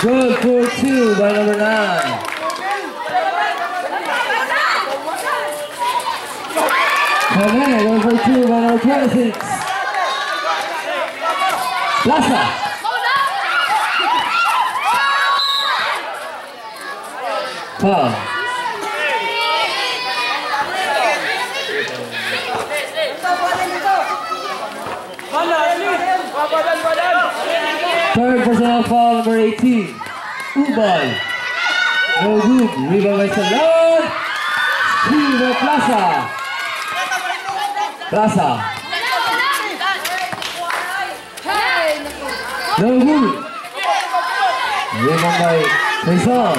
Good for two by number nine. In, good for two by number 26. Plaza. Foul. Third personal foul number 18. Ubal. No good. Rebound by Salon. Steve Plaza. Plaza. No good. Rebound by Quezon.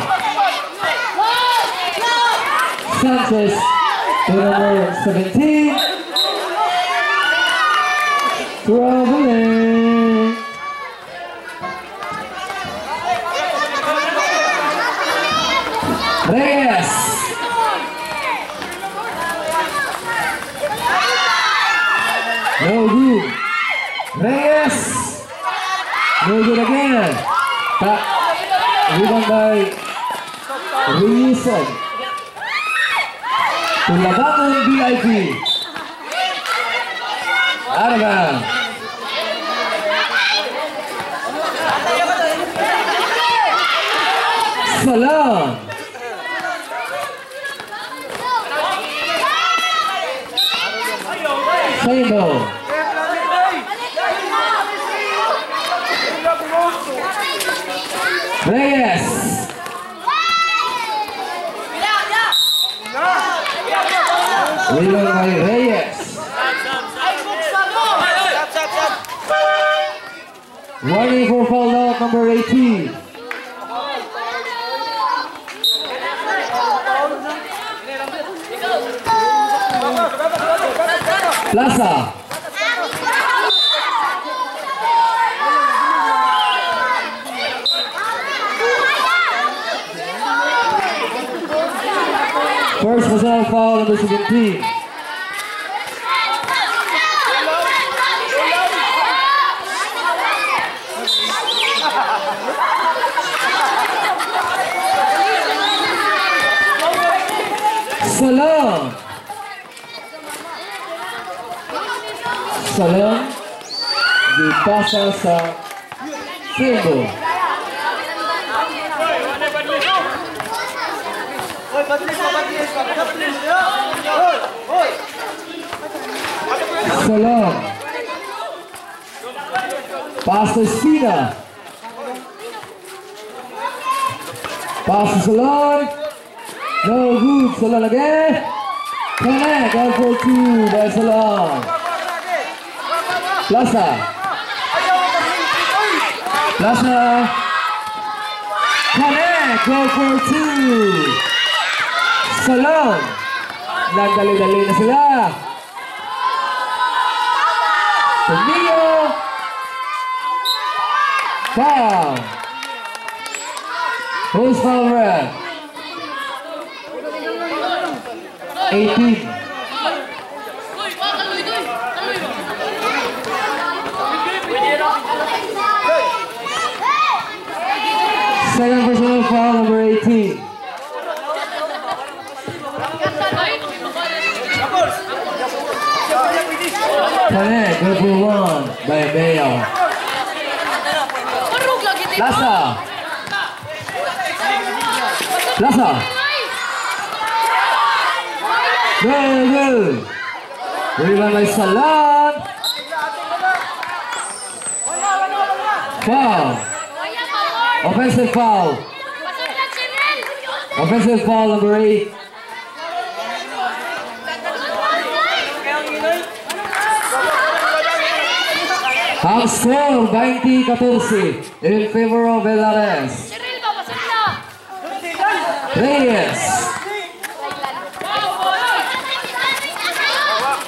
Sanchez to number 17. Traveling. Reyes. No good. Reyes. No good again. Ta rebound by Reason. Tulabangan VIP. Arban. Salam. Sabo. Reyes. Rebound Reyes. Running for number 18. Plaza. First personal foul number 17. Salão de Passança Simbo. Oi, Salão. Passa esquina. Passa Salão. No good, Salão again. Connect, go for two, Salão. Salon. Plaza. Plaza. Connect. Go for two. Salon. Nagdali-dali na sila. Tumio. Foul. Who's foul red? 18. Planet 21 by Mayo. Plaza. Plaza. Bel-bel. Beriman lai salam. Foul. Offensive foul. Offensive foul number 8. Half score 20-14 in favor of belarus please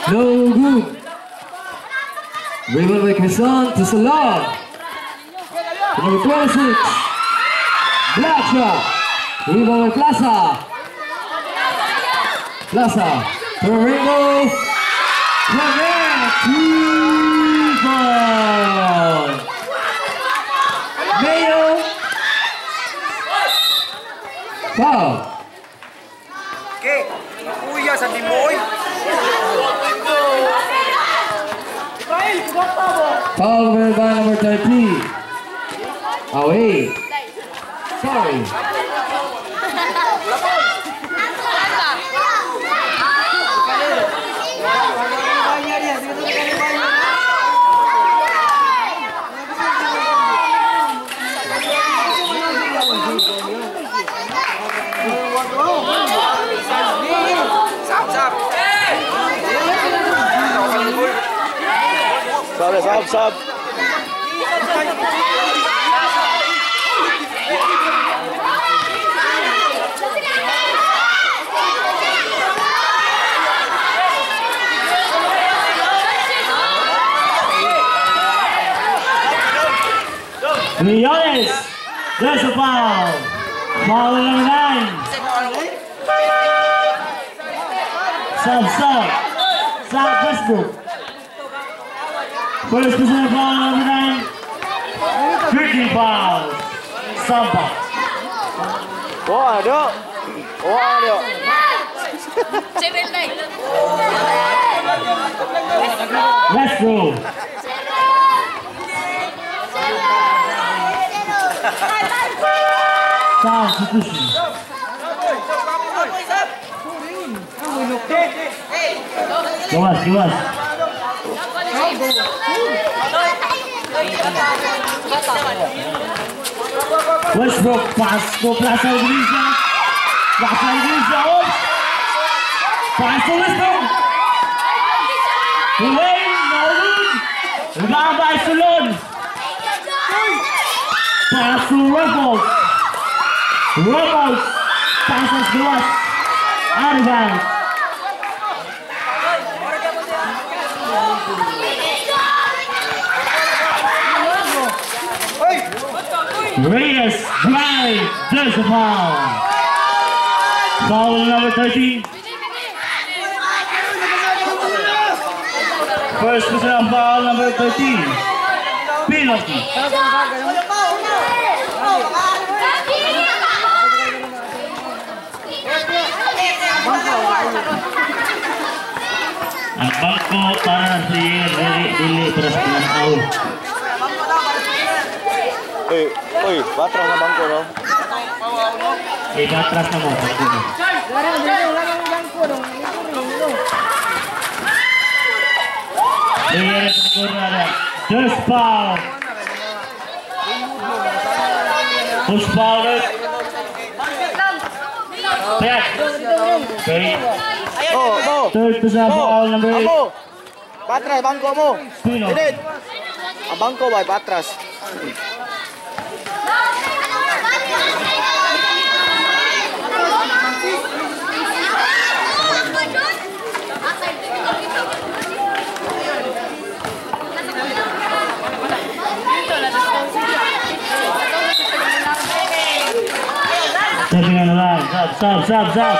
No good. We will make Quezon to Salon. Number 26. Blacha. We will Plaza. Plaza. Perigo. Sab, sab. Millones. There's a foul. Foul number nine. Sub, sub. South Westbrook. First personal foul number nine. Tricky foul. Sampa. Wah, dok. Wah, dok. Let's go. Substitution. Gawas, gawas. Westbrook pass, go pass out Grisa. Pass out Pass to Westbrook. Wayne, Maroon. Rebound by Solon. Pass to Ramos. Ramos passes to us. Out of bounds. Reyes drive. There's a foul. Foul number 13. First personal foul number 13. Penalty. Ang bangko para sa player dili Uy, uy, va atrás la ¿no? Sí, va atrás la Oh, On the line. Stop, stop, stop, stop.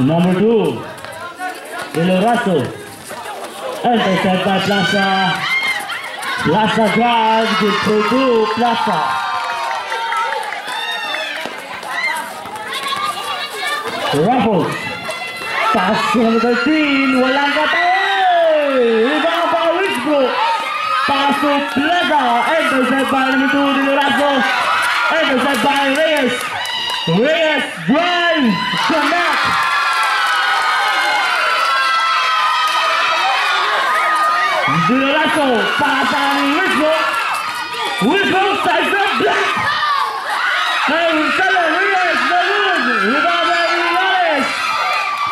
Number two, Iloraso. Intercept by Plaza. Plaza drive to Purdue Plaza. Ruffles. Pasir betul tin Walang kata Ibu apa Wisbro Pasuk Plaza Ente sebal Mitu di Lurazo Ente sebal Reyes. Reyes Brian Jamak Di Lurazo Pasang Wisbro Wisbro Saizan Black. Hei Wisbro Reyes Nelun Ibu apa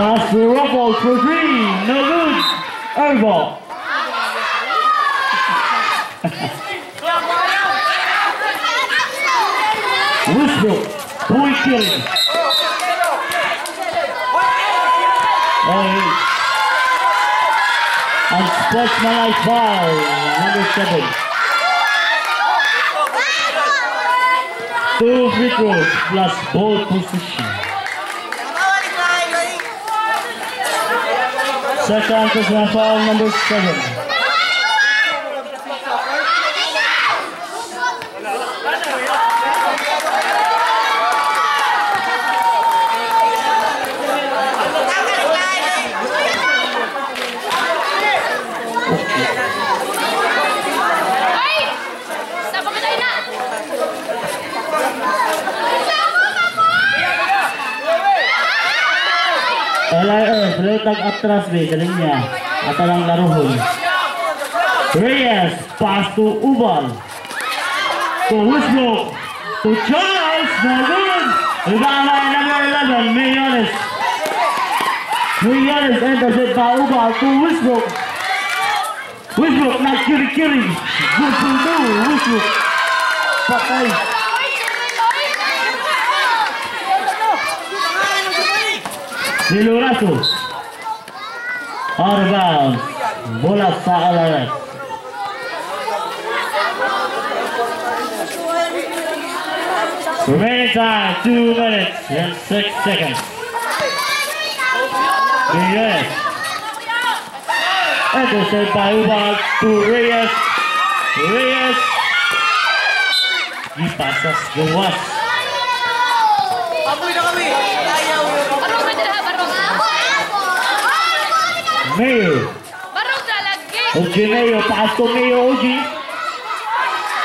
Pass to Ruffles for three. No good. Airball. Westbrook. Point killing. Oh, unsportsmanlike foul, number seven. Two free throws plus ball position. Second personal foul, number seven. letak atras ni kerennya atau yang laruhun. Reyes pass to Ubal. To Wisnu, To Charles Nagun, Rana Rana Rana Mayores, Mayores entah siapa ubal tu Wisnu, Wisnu nak kiri kiri, Wisnu tu Wisnu, pakai. Nilo Rasul, Out of bounds. Bola sa LIF. Remaining time, two minutes and six seconds. Reyes. Intercept by Ubal to Reyes. Reyes. Ipasas gawas. Barong meio. Os de meio, passo meio hoje.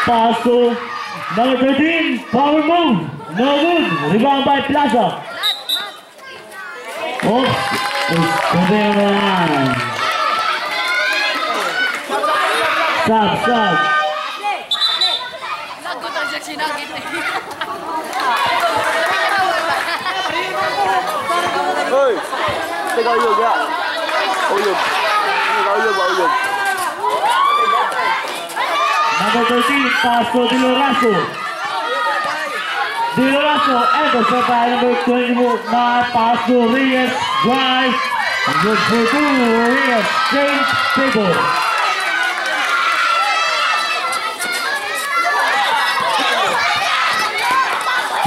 Passo. Number 13, power move. No good. Rebound by Plaza. Oops. It's Stop, stop. Oi, pegar o lugar. Bảo Dung Bảo Dung Bảo Dung Number 13 pass for Di Lorenzo Di Lorenzo Anderson by number 21 pass Reyes Drive and good for two Reyes James Table.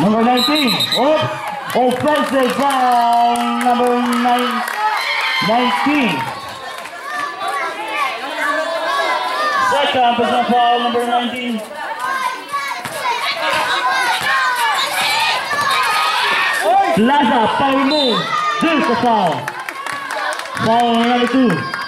Number 19, oops, offensive foul, number 19. 19. Second personal foul, number 19. Plaza, power move. There's the foul. Foul number two.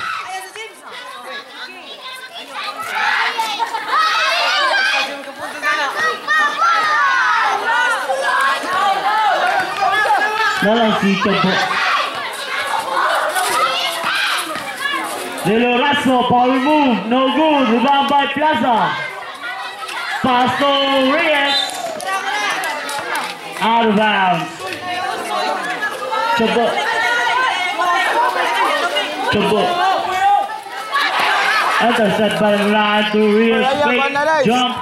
De l'oration par le move, no good, Bamba Plaza. Pastor Reyes. Out of bounds. Chop up. Chop up. Intercept by Reyes. Jump.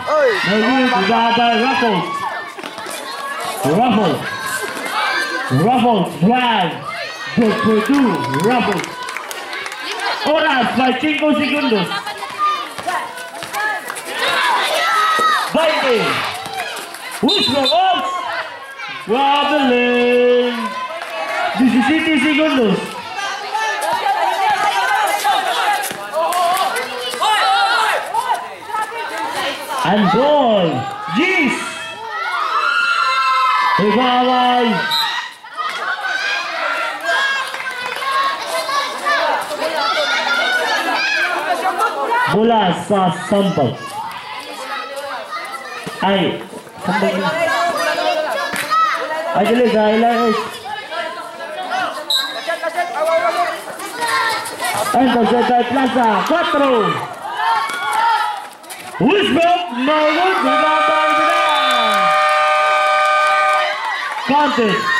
No good, Bamba Ruffles. Ruffles. Ruffles drive. Good for two. Ruffles. Oras by 5 segundos. 20. Whisper off. Wobbling. 17 segundos. And ball. Jeez. Ibaway. Bola Sambag. Ay, Agilis, ah, ilan is? Entonces, el Plaza, 4. Wishbrook, no good,